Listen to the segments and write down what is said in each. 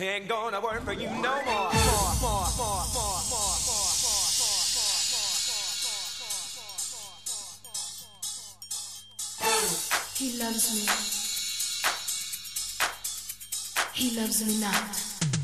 Ain't gonna work for you no more. more. He loves me. He loves me not.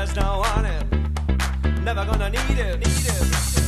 just don't want it. Never gonna need it, need it.